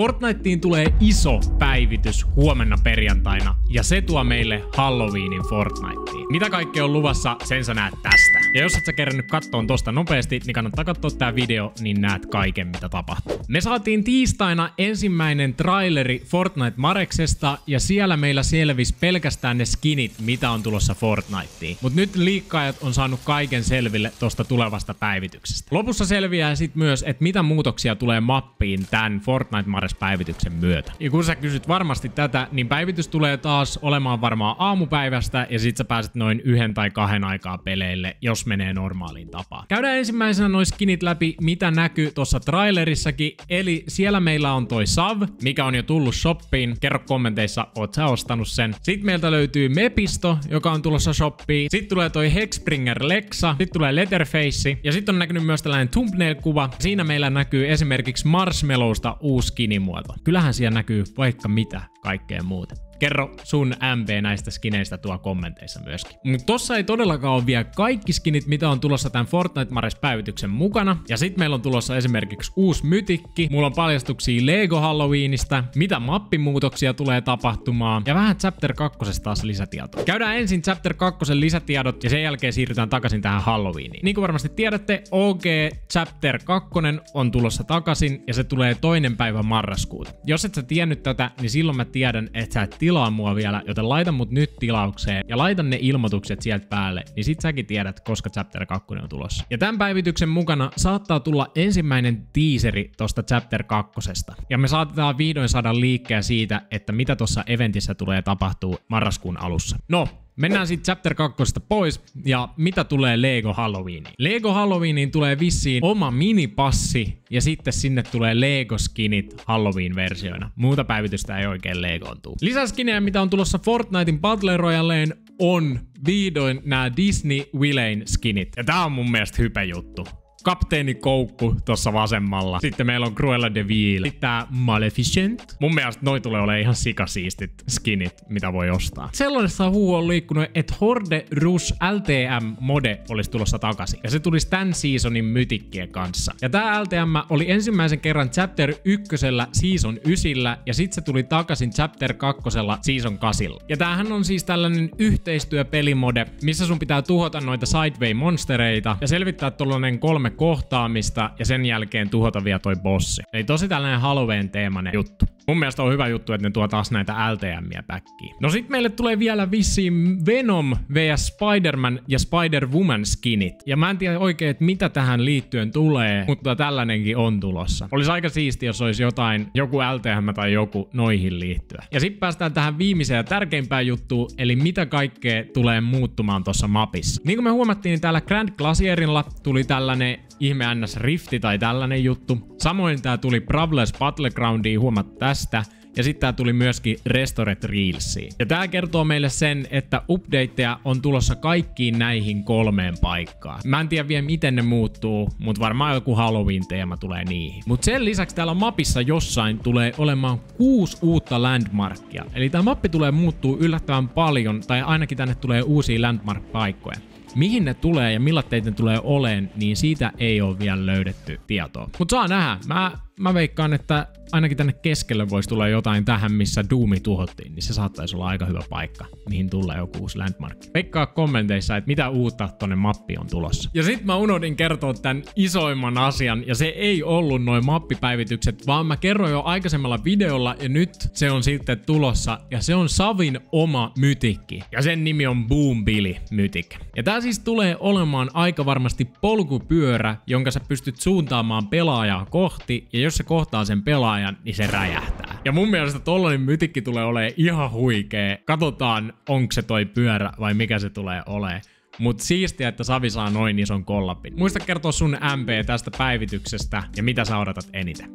Fortniteen tulee iso päivitys huomenna perjantaina, ja se tuo meille Halloweenin Fortniteen. Mitä kaikkea on luvassa, sen sä näet tästä. Ja jos et sä kerännyt kattoon tosta nopeasti, niin kannattaa katsoa tää video, niin näet kaiken mitä tapahtuu. Me saatiin tiistaina ensimmäinen traileri Fortnite Mareksesta, ja siellä meillä selvisi pelkästään ne skinit, mitä on tulossa Fortniteen. Mut nyt liikkaajat on saanut kaiken selville tosta tulevasta päivityksestä. Lopussa selviää sit myös, että mitä muutoksia tulee mappiin tämän Fortnite Mares-päivityksen myötä. Ja kun sä kysyt varmasti tätä, niin päivitys tulee taas olemaan varmaan aamupäivästä, ja sit sä pääset noin yhden tai kahden aikaa peleille, jos menee normaaliin tapaan. Käydään ensimmäisenä noin skinit läpi, mitä näkyy tuossa trailerissakin, eli siellä meillä on toi Sav, mikä on jo tullut shoppiin. Kerro kommenteissa, oot sä ostanut sen. Sitten meiltä löytyy Mepisto, joka on tulossa shoppiin. Sitten tulee toi Hexbringer Lexa, sitten tulee Letterface, ja sitten on näkynyt myös tällainen thumbnail-kuva. Siinä meillä näkyy esimerkiksi Marshmallowsta uusi skinimuoto. Kyllähän siellä näkyy vaikka mitä kaikkea muuta. Kerro sun MP näistä skineistä tuo kommenteissa myöskin. Mutta tossa ei todellakaan ole vielä kaikki skinit, mitä on tulossa tämän Fortnite Mares päivityksen mukana. Ja sit meillä on tulossa esimerkiksi uusi mytikki, mulla on paljastuksia Lego Halloweenista, mitä mappimuutoksia tulee tapahtumaan, ja vähän Chapter 2 taas lisätietoa. Käydään ensin Chapter 2 lisätiedot, ja sen jälkeen siirrytään takaisin tähän Halloweeniin. Niin kuin varmasti tiedätte, OG Chapter 2 on tulossa takaisin, ja se tulee toinen päivä marraskuuta. Jos et sä tiennyt tätä, niin silloin mä tiedän, että sä et tilaa mua vielä, joten laita mut nyt tilaukseen ja laita ne ilmoitukset sieltä päälle, niin sit säkin tiedät, koska Chapter 2 on tulossa. Ja tämän päivityksen mukana saattaa tulla ensimmäinen teaseri tosta Chapter 2. Ja me saatetaan vihdoin saada liikkeä siitä, että mitä tuossa eventissä tulee tapahtuu marraskuun alussa. No, Mennään sitten chapter 2 pois ja mitä tulee Lego Halloweeniin. Lego Halloweeniin tulee vissiin oma minipassi ja sitten sinne tulee Lego skinit Halloween-versioina. Muuta päivitystä ei oikein Legoon tuu. Lisäskinejä mitä on tulossa Fortnitein Battle Royaleen on vihdoin nämä Disney Villain skinit. Ja tää on mun mielestä hype juttu kapteeni Koukku tuossa vasemmalla. Sitten meillä on Cruella de Vil. Sitten tää Maleficent. Mun mielestä noi tulee olemaan ihan sikasiistit skinit, mitä voi ostaa. Sellaisessa huu on liikkunut, että Horde Rush LTM mode olisi tulossa takaisin. Ja se tulisi tämän seasonin mytikkien kanssa. Ja tää LTM oli ensimmäisen kerran chapter ykkösellä season ysillä ja sitten se tuli takaisin chapter kakkosella season kasilla. Ja tämähän on siis tällainen yhteistyöpelimode, missä sun pitää tuhota noita sideway monstereita ja selvittää tuollainen kolme kohtaamista ja sen jälkeen tuhota vielä toi bossi. Eli tosi tällainen Halloween-teemainen juttu. Mun mielestä on hyvä juttu, että ne tuo taas näitä LTMiä backiin. No sit meille tulee vielä vissiin Venom vs Spider-Man ja Spider-Woman skinit. Ja mä en tiedä oikein, että mitä tähän liittyen tulee, mutta tällainenkin on tulossa. Olisi aika siisti, jos olisi jotain, joku LTM tai joku noihin liittyä. Ja sitten päästään tähän viimeiseen ja tärkeimpään juttuun, eli mitä kaikkea tulee muuttumaan tuossa mapissa. Niin kuin me huomattiin, niin täällä Grand Glacierilla tuli tällainen ihme ns rifti tai tällainen juttu. Samoin tää tuli Bravles Battlegroundiin, huomat tästä. Ja sitten tää tuli myöskin Restored Reelsiin. Ja tää kertoo meille sen, että updateja on tulossa kaikkiin näihin kolmeen paikkaan. Mä en tiedä vielä miten ne muuttuu, mutta varmaan joku Halloween-teema tulee niihin. Mutta sen lisäksi täällä mapissa jossain tulee olemaan kuusi uutta landmarkia. Eli tämä mappi tulee muuttuu yllättävän paljon, tai ainakin tänne tulee uusia landmark-paikkoja. Mihin ne tulee ja millatteet ne tulee oleen, niin siitä ei ole vielä löydetty tietoa. Mutta saa nähdä. Mä, mä veikkaan, että ainakin tänne keskelle voisi tulla jotain tähän, missä Doomi tuhottiin, niin se saattaisi olla aika hyvä paikka, mihin tulee joku uusi landmark. Veikkaa kommenteissa, että mitä uutta tonne mappi on tulossa. Ja sit mä unohdin kertoa tämän isoimman asian, ja se ei ollut noin mappipäivitykset, vaan mä kerroin jo aikaisemmalla videolla, ja nyt se on sitten tulossa, ja se on Savin oma mytikki. Ja sen nimi on Boom Billy mytik. Ja tää siis tulee olemaan aika varmasti polkupyörä, jonka sä pystyt suuntaamaan pelaajaa kohti, ja jos se kohtaa sen pelaajan, niin se räjähtää. Ja mun mielestä tollanen mytikki tulee olemaan ihan huikee. Katsotaan, onko se toi pyörä vai mikä se tulee olemaan. Mut siistiä, että Savi saa noin ison kollapin. Muista kertoa sun MP tästä päivityksestä ja mitä sä odotat eniten.